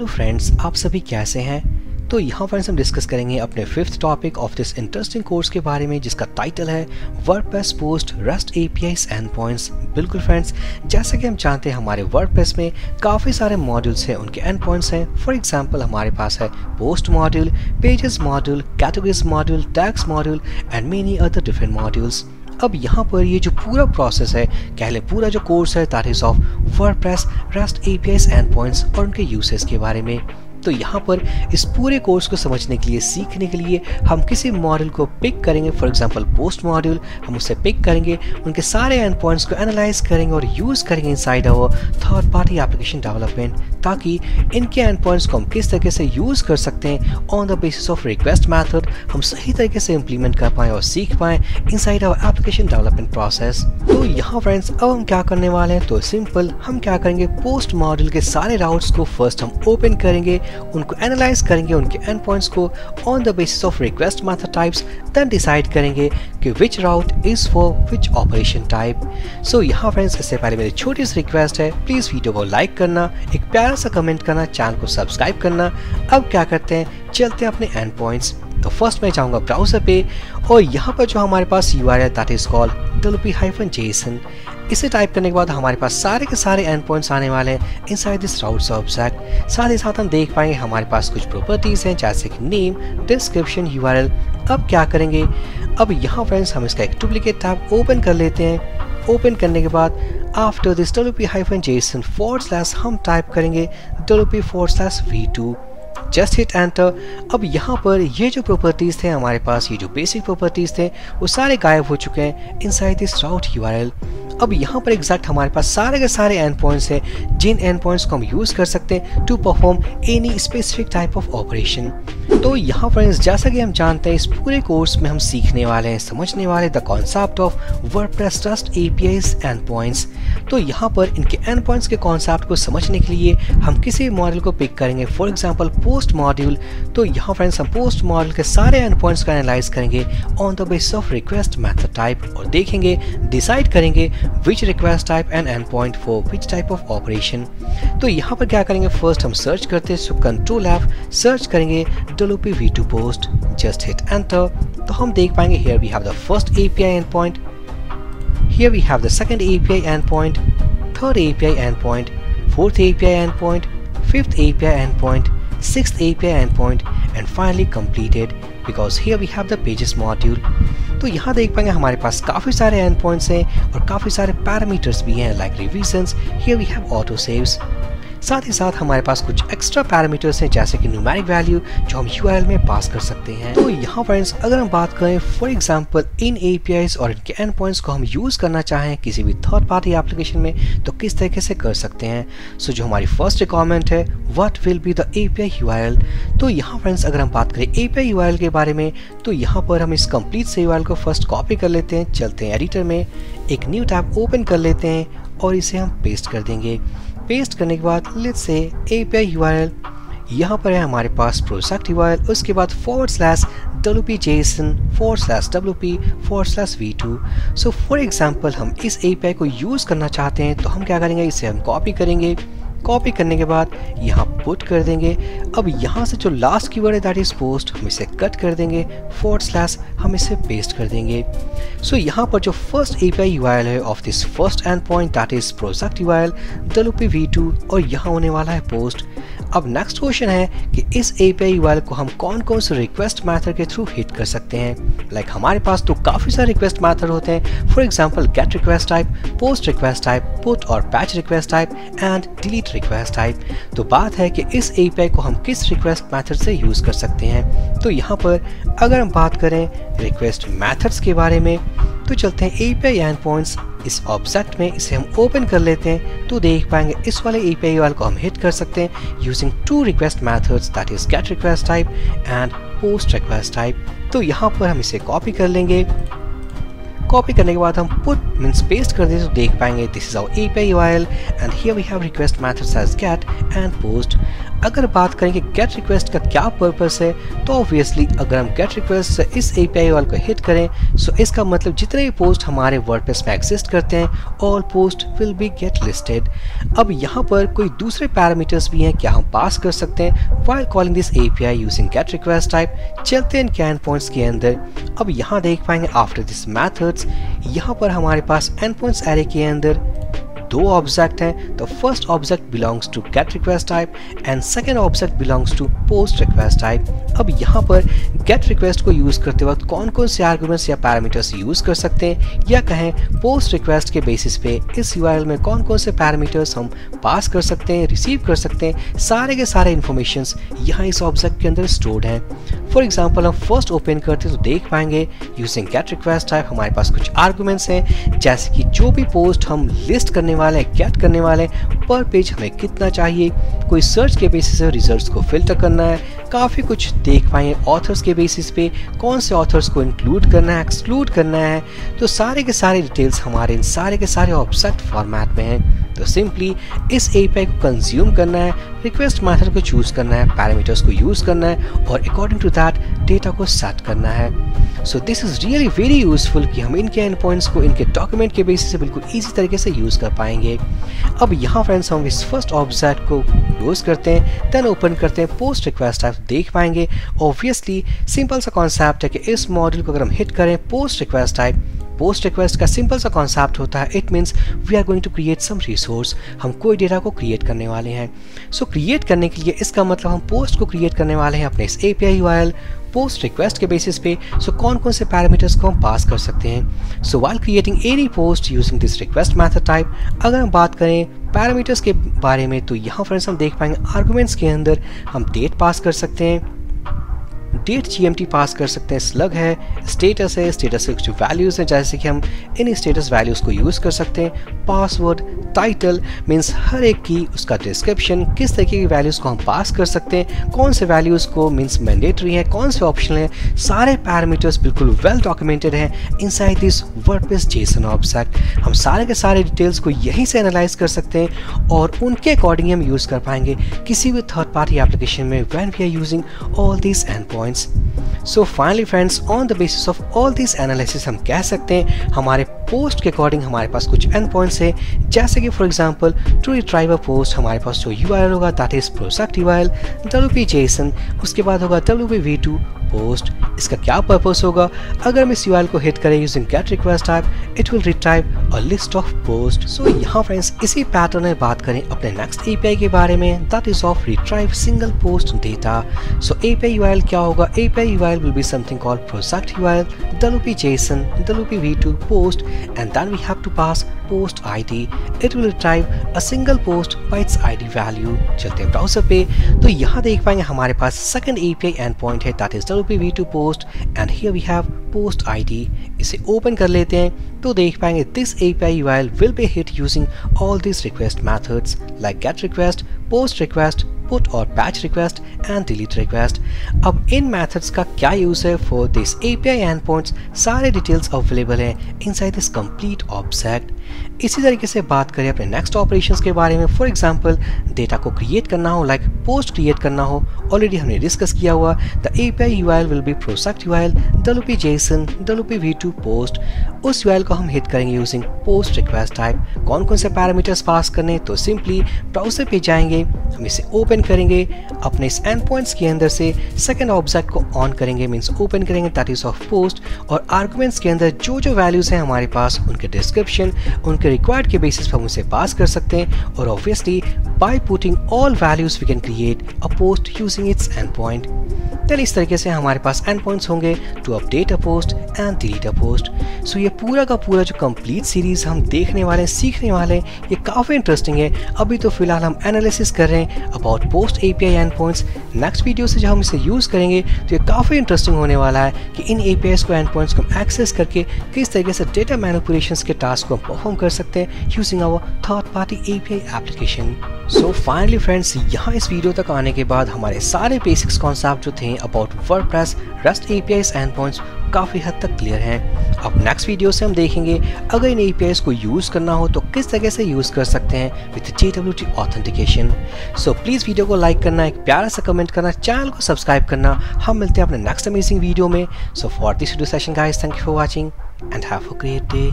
Hello friends आप सभी कैसे हैं? तो यहाँ फ्रेंड्स हम डिस्कस करेंगे अपने fifth topic of this interesting course के बारे में, जिसका टाइटल है WordPress post REST APIs endpoints बिल्कुल फ्रेंड्स जैसे कि हम जानते हैं, हमारे वर्डप्रेस में काफ़ी सारे मॉड्यूल्स हैं, उनके एंड पॉइंट्स हैं। फॉर एग्ज़ाम्पल हमारे पास है post module pages module categories module tax module and many other different modules अब यहाँ पर ये जो पूरा प्रोसेस है कह लें पूरा जो कोर्स है that is of WordPress REST A P S endpoints और उनके यूसेज के बारे में। तो यहाँ पर इस पूरे कोर्स को समझने के लिए, सीखने के लिए हम किसी मॉडल को पिक करेंगे। फॉर एग्ज़ाम्पल पोस्ट मॉड्यूल हम उसे पिक करेंगे, उनके सारे एंड पॉइंट्स को एनालाइज करेंगे और यूज़ करेंगे inside our third party application development ताकि इनके एंड पॉइंट्स को हम किस तरीके से यूज़ कर सकते हैं on the basis of request method हम सही तरीके से इम्प्लीमेंट कर पाएँ और सीख पाएँ inside our application development process तो यहाँ फ्रेंड्स अब हम क्या करने वाले हैं? तो सिंपल हम क्या करेंगे? पोस्ट मॉड्यूल के सारे राउट्स को फ़र्स्ट हम ओपन करेंगे उनको एनालाइज करेंगे उनके एंड पॉइंट्स को on the basis of request method types then decide करेंगे कि which route is for which operation type so यहाँ फ्रेंड्स इससे पहले मेरी छोटी सी रिक्वेस्ट है प्लीज़ वीडियो को लाइक करना, एक प्यारा सा कमेंट करना चैनल को सब्सक्राइब करना। अब क्या करते हैं? चलते हैं अपने एंड पॉइंट्स तो फ़र्स्ट मैं जाऊँगा ब्राउज़र पे, और यहाँ पर जो हमारे पास U R that is called W hyphen JSON इसे टाइप करने के बाद हमारे पास सारे के सारे एंड पॉइंट्स आने वाले हैं inside this route object साथ ही साथ हम देख पाएँगे हमारे पास कुछ प्रॉपर्टीज़ हैं, जैसे कि नेम डिस्क्रिप्शन यू अब क्या करेंगे? अब यहाँ फ्रेंड्स हम इसका एक डुप्लीकेट टैब ओपन कर लेते हैं। ओपन करने के बाद after this W P hyphen JSON four slash हम टाइप करेंगे W P four slash V two just hit enter. अब यहाँ पर ये जो प्रॉपर्टीज़ थे, हमारे पास ये जो बेसिक प्रॉपर्टीज़ थे, वो सारे गायब हो चुके हैं इनसाइड दिस राउट यूआरएल अब यहाँ पर एग्जैक्ट हमारे पास सारे के सारे एंड पॉइंट्स हैं, जिन एंड पॉइंट्स को हम यूज़ कर सकते हैं to perform any specific type of operation तो यहाँ फ्रेंड्स जैसा कि हम जानते हैं, इस पूरे कोर्स में हम सीखने वाले हैं, समझने वाले the concept of WordPress rest a APIs end points तो यहाँ पर इनके एंड पॉइंट्स के कॉन्सेप्ट को समझने के लिए हम किसी मॉडल को पिक करेंगे। फॉर एग्ज़ाम्पल पोस्ट मॉड्यूल तो यहाँ फ्रेंड्स हम पोस्ट मॉडल के सारे एंड पॉइंट्स को एनालाइज करेंगे on the basis of request method type और देखेंगे डिसाइड करेंगे which request type end end point for which type of operation तो यहाँ पर क्या करेंगे फ़र्स्ट हम सर्च करते हैं सो कंट्रोल एफ़ सर्च करेंगे W V two post just hit enter तो हम देख पाएँगे here we have the first API end point Here we have the second API endpoint, third API endpoint, fourth API endpoint, fifth API endpoint, sixth API endpoint, and finally completed because here we have the pages module. तो यहाँ देख पाएँगे हमारे पास काफ़ी सारे and points हैं और काफ़ी सारे पैरामीटर्स भी हैं like revisions here we have auto saves साथ ही साथ हमारे पास कुछ एक्स्ट्रा पैरामीटर्स हैं, जैसे कि न्यूमेरिक वैल्यू जो हम यू में पास कर सकते हैं। तो यहाँ फ्रेंड्स अगर हम बात करें फॉर एग्ज़ाम्पल इन एपीआई और इनके एंड पॉइंट्स को हम यूज़ करना चाहें किसी भी थर्ड पार्टी एप्लीकेशन में तो किस तरीके से कर सकते हैं? सो जो हमारी फ़र्स्ट रिक्वायरमेंट है what will be the A P तो यहाँ फ्रेंड्स अगर हम बात करें ए पी के बारे में तो यहाँ पर हम इस कंप्लीट से यू को फ़र्स्ट कॉपी कर लेते हैं, चलते हैं एडिटर में, एक न्यू टैब ओपन कर लेते हैं और इसे हम पेस्ट कर देंगे। पेस्ट करने के बाद let's say A P I U R L यहाँ पर है हमारे पास प्रोजेक्ट एल उसके बाद forward slash W P JSON four slash W P four slash V two so for example हम इस ए पी आई को यूज़ करना चाहते हैं तो हम क्या करेंगे? इसे हम कॉपी करेंगे। कॉपी करने के बाद यहाँ पुट कर देंगे। अब यहाँ से जो लास्ट की वर्ड है दैट इज़ पोस्ट हम इसे कट कर देंगे। फोर्थ स्लैश हम इसे पेस्ट कर देंगे। सो so, यहाँ पर जो फ़र्स्ट ए पी आई है of this first end point that is project U I W V two और यहाँ होने वाला है पोस्ट अब नेक्स्ट क्वेश्चन है कि इस ए पी आई को हम कौन कौन से रिक्वेस्ट मैथड के थ्रू हिट कर सकते हैं? लाइक like हमारे पास तो काफ़ी सारे रिक्वेस्ट मैथड होते हैं। For example get request type post request type put और patch request type and delete request type तो बात है कि इस एपीआई को हम किस रिक्वेस्ट मैथड से यूज़ कर सकते हैं? तो यहाँ पर अगर हम बात करें रिक्वेस्ट मैथड्स के बारे में तो चलते हैं ए पी एंड पॉइंट्स इस ऑब्जेक्ट में इसे हम ओपन कर लेते हैं तो देख पाएँगे इस वाले ए पी वाले को हम हिट कर सकते हैं using two request methods that is get request type and post request type तो यहाँ पर हम इसे कॉपी कर लेंगे। कॉपी करने के बाद हम पुट मीन्स पेस्ट कर दें तो देख पाएँगे this is our API URL and here we have request methods as get and post अगर बात करें कि गेट रिक्वेस्ट का क्या पर्पस है तो ऑब्वियसली अगर हम गेट रिक्वेस्ट से इस एपीआई वाल को हिट करें सो इसका मतलब जितने भी पोस्ट हमारे वर्डप्रेस में एग्जिस्ट करते हैं all post will be get listed अब यहाँ पर कोई दूसरे पैरामीटर्स भी हैं, क्या हम पास कर सकते हैं while calling this API using get request type चलते हैं कैन पॉइंट्स के अंदर। अब यहाँ देख पाएँगे आफ्टर दिस मैथड्स यहाँ पर हमारे पास एन पॉइंट्स एरे के अंदर दो ऑब्जेक्ट हैं तो first object belongs to get request type and second object belongs to post request type अब यहाँ पर गेट रिक्वेस्ट को यूज़ करते वक्त कौन कौन से आर्गुमेंट्स या पैरामीटर्स यूज़ कर सकते हैं? या कहें पोस्ट रिक्वेस्ट के बेसिस पे इस यू में कौन कौन से पैरामीटर्स हम पास कर सकते हैं रिसीव कर सकते हैं? सारे के सारे इन्फॉर्मेशन यहाँ इस ऑब्जेक्ट के अंदर स्टोर्ड हैं। फॉर एग्ज़ाम्पल हम फ़र्स्ट ओपन करते हैं तो देख पाएँगे यूजिंग गेट रिक्वेस्ट टाइप हमारे पास कुछ आर्गुमेंट्स हैं, जैसे कि जो भी पोस्ट हम लिस्ट करने वाले हैं गेट करने वाले हैं पर पेज हमें कितना चाहिए? कोई सर्च के बेसिस से रिजल्ट्स को फ़िल्टर करना है, काफ़ी कुछ देख पाएँगे ऑथर्स के बेसिस पे, कौन से ऑथर्स को इंक्लूड करना है एक्सक्लूड करना है तो सारे के सारे डिटेल्स हमारे इन सारे के सारे ऑब्जेक्ट फॉर्मेट में हैं। तो सिंपली इस एपीआई को कंज्यूम करना है रिक्वेस्ट मेथड को चूज़ करना है पैरामीटर्स को यूज़ करना है, और अकॉर्डिंग टू दैट डेटा को सेट करना है। So this is really very useful कि हम इनके एंड पॉइंट्स को, इनके डॉक्यूमेंट के बेसिस से बिल्कुल इजी तरीके से यूज़ कर पाएँगे। अब यहाँ फ्रेंड्स हम इस फ़र्स्ट ऑब्जेक्ट को क्लोज करते हैं देन ओपन करते हैं पोस्ट रिक्वेस्ट टाइप देख पाएँगे। ऑब्वियसली सिंपल सा कॉन्सेप्ट है कि इस मॉडल को अगर हम हिट करें post request type post request का सिंपल सा कॉन्सेप्ट होता है। It means we are going to create some resource हम कोई डेटा को क्रिएट करने वाले हैं। सो so, क्रिएट करने के लिए इसका मतलब हम पोस्ट को क्रिएट करने वाले हैं अपने इस एपीआई यूआरएल पोस्ट रिक्वेस्ट के बेसिस पे। सो so कौन कौन से पैरामीटर्स को हम पास कर सकते हैं? So while creating any post using this request method type अगर हम बात करें पैरामीटर्स के बारे में तो यहाँ फ्रेंड्स हम देख पाएँगे आर्गूमेंट्स के अंदर हम डेट पास कर सकते हैं। डेट जीएमटी पास कर सकते हैं स्लग है स्टेटस है स्टेटस के कुछ वैल्यूज़ हैं, जैसे कि हम इन स्टेटस वैल्यूज़ को यूज़ कर सकते हैं। पासवर्ड टाइटल मीन्स हर एक की उसका डिस्क्रिप्शन किस तरीके की वैल्यूज़ को हम पास कर सकते हैं, कौन से वैल्यूज़ को मीन्स मैंडेटरी है, कौन से ऑप्शन है, सारे पैरामीटर्स बिल्कुल वेल डॉक्यूमेंटेड हैं inside this word WordPress JSON object हम सारे के सारे डिटेल्स को यहीं से एनालाइज कर सकते हैं और उनके अकॉर्डिंग हम यूज़ कर पाएँगे किसी भी थर्ड पार्टी एप्लीकेशन में when we are using all this end points so finally friends on the basis of all this analysis हम कह सकते हैं, हमारे पोस्ट के अकॉर्डिंग हमारे पास कुछ एंड पॉइंट्स है। जैसे कि for example to retrieve a post हमारे पास जो यू होगा that is project U P JSON उसके बाद होगा डब्ल्यू वी टू पोस्ट इसका क्या पर्पस होगा? अगर हम इस यूआरएल को हिट करें using get request type it will retrieve a list of post so यहाँ फ्रेंड्स इसी पैटर्न में बात करें अपने नेक्स्ट एपीआई के बारे में that is of retrieve single post data so API URL क्या होगा? API URL will be something called project URL wp json wp v2 post and then we have to pass post id it will retrieve a single post by its id value चलते हैं browser पे तो यहाँ देख पाएँगे हमारे पास second API end point है that is wp v2 post and here we have post id इसे ओपन कर लेते हैं तो देख पाएँगे this API URL will be hit using all these request methods like get request, post request, put or patch request and delete request. अब इन methods का क्या यूज़ है for this API endpoints? सारे details available हैं inside this complete object. इसी तरीके से बात करें अपने नेक्स्ट ऑपरेशंस के बारे में. फॉर एग्जांपल डेटा को क्रिएट करना हो लाइक पोस्ट क्रिएट करना हो. ऑलरेडी हमने डिस्कस किया हुआ the API URL will be project URL WP JSON WP V two post उस यूआरएल को हम हिट करेंगे यूजिंग पोस्ट रिक्वेस्ट टाइप कौन कौन से पैरामीटर्स पास करने तो सिंपली ब्राउज़र पे जाएँगे, हम इसे ओपन करेंगे। अपने इस एंड पॉइंट्स के अंदर से सेकेंड ऑब्जेक्ट को ऑन करेंगे मीन्स ओपन करेंगे दैट इज़ ऑफ़ पोस्ट और आर्गूमेंट्स के अंदर जो जो वैल्यूज़ हैं हमारे पास, उनके डिस्क्रिप्शन उनके रिक्वायर्ड के बेसिस पर हम उसे पास कर सकते हैं, और obviously by putting all values we can create a post using its end point then इस तरीके से हमारे पास एंड पॉइंट्स होंगे to update a post and delete a post so ये पूरा का पूरा जो कंप्लीट सीरीज़ हम देखने वाले हैं, सीखने वाले हैं, ये काफ़ी इंटरेस्टिंग है। अभी तो फ़िलहाल हम एनालिसिस कर रहे हैं about post API end points next video से जब हम इसे यूज़ करेंगे तो ये काफ़ी इंटरेस्टिंग होने वाला है कि इन ए पी को एंड पॉइंट्स को हम एक्सेस करके किस तरीके से डेटा मैनिपुलेशन के टास्क को हम परफॉर्म कर सकते हैं using our third party API application so finally friends यहाँ इस वीडियो तक आने के बाद हमारे सारे बेसिक्स कॉन्सेप्ट जो थे about WordPress rest A P end points काफ़ी हद तक क्लियर हैं। अब नेक्स्ट वीडियो से हम देखेंगे, अगर इन ए को यूज़ करना हो तो किस तरह से यूज़ कर सकते हैं with J W T authentication so please video को लाइक करना, एक प्यारा सा कमेंट करना चैनल को सब्सक्राइब करना। हम मिलते हैं अपने नेक्स्ट अमेजिंग वीडियो में। So for this video session guys thank you for watching and have a great day